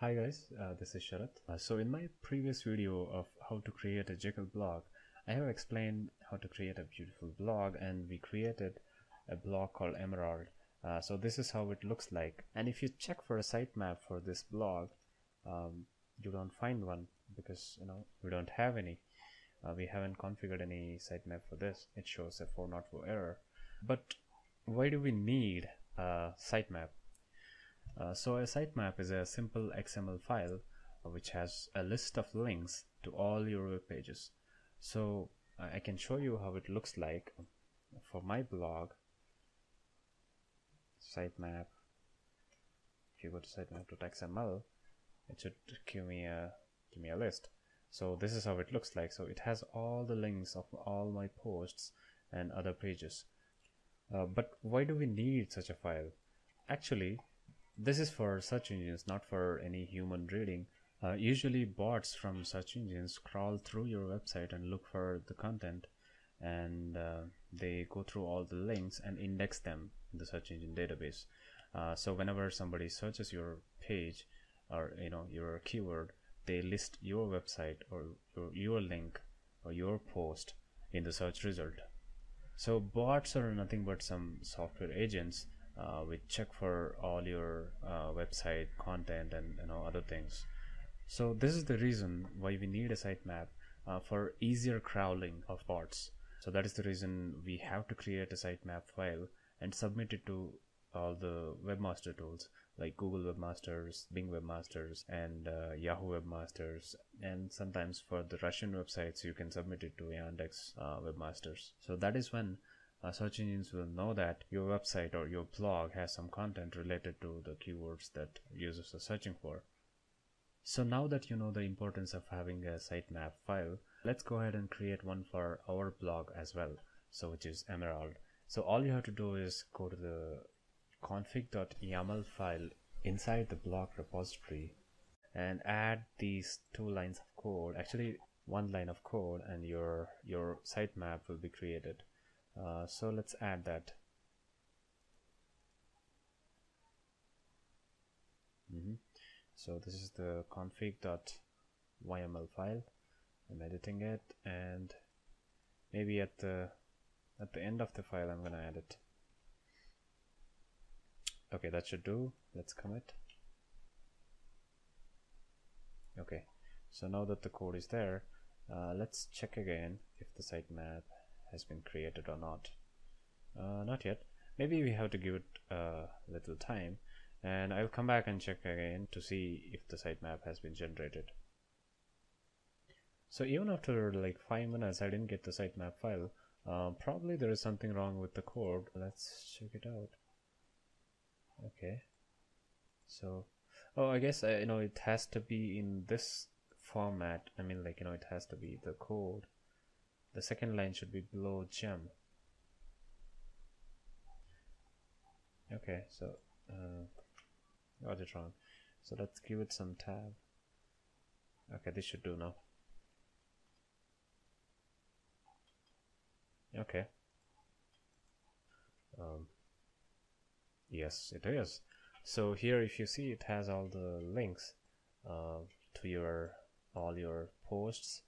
Hi guys, uh, this is Sharat. Uh, so in my previous video of how to create a Jekyll blog, I have explained how to create a beautiful blog and we created a blog called Emerald. Uh, so this is how it looks like. And if you check for a sitemap for this blog, um, you don't find one because you know we don't have any. Uh, we haven't configured any sitemap for this. It shows a 404 error. But why do we need a sitemap? Uh, so a sitemap is a simple XML file uh, which has a list of links to all your web pages. So uh, I can show you how it looks like for my blog. Sitemap. If you go to sitemap.xml, it should give me a give me a list. So this is how it looks like. So it has all the links of all my posts and other pages. Uh, but why do we need such a file? Actually, this is for search engines, not for any human reading. Uh, usually bots from search engines crawl through your website and look for the content and uh, they go through all the links and index them in the search engine database. Uh, so whenever somebody searches your page or you know your keyword, they list your website or your, your link or your post in the search result. So bots are nothing but some software agents uh, we check for all your uh, website content and you know other things so this is the reason why we need a sitemap uh, for easier crawling of bots so that is the reason we have to create a sitemap file and submit it to all the webmaster tools like Google Webmasters, Bing Webmasters, and uh, Yahoo Webmasters, and sometimes for the Russian websites you can submit it to Yandex uh, Webmasters. So that is when uh, search engines will know that your website or your blog has some content related to the keywords that users are searching for. So now that you know the importance of having a sitemap file, let's go ahead and create one for our blog as well, so which is Emerald. So all you have to do is go to the config.yaml file inside the blog repository and add these two lines of code, actually one line of code and your, your sitemap will be created. Uh, so let's add that. Mm -hmm. so this is the config.yml file. I'm editing it and maybe at the at the end of the file I'm gonna add it. Okay that should do. Let's commit. Okay so now that the code is there uh, let's check again if the sitemap has been created or not. Uh, not yet. Maybe we have to give it a little time and I'll come back and check again to see if the sitemap has been generated. So even after like five minutes I didn't get the sitemap file. Uh, probably there is something wrong with the code. Let's check it out. Okay. So oh I guess uh, you know it has to be in this format. I mean like you know it has to be the code the second line should be below gem. Okay so uh, got it wrong. So let's give it some tab. Okay this should do now. Okay. Um, yes it is. So here if you see it has all the links uh, to your all your posts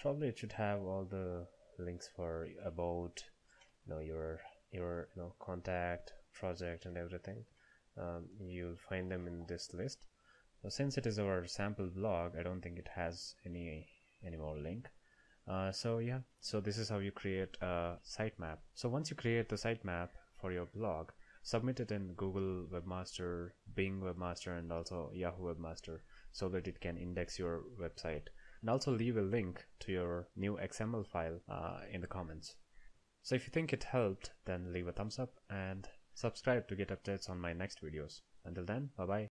probably it should have all the links for about you know your your you know contact project and everything. Um, you'll find them in this list. So since it is our sample blog I don't think it has any any more link. Uh, so yeah so this is how you create a sitemap. So once you create the sitemap for your blog submit it in Google Webmaster Bing Webmaster and also Yahoo Webmaster so that it can index your website and also leave a link to your new XML file uh, in the comments. So if you think it helped, then leave a thumbs up and subscribe to get updates on my next videos. Until then, bye bye.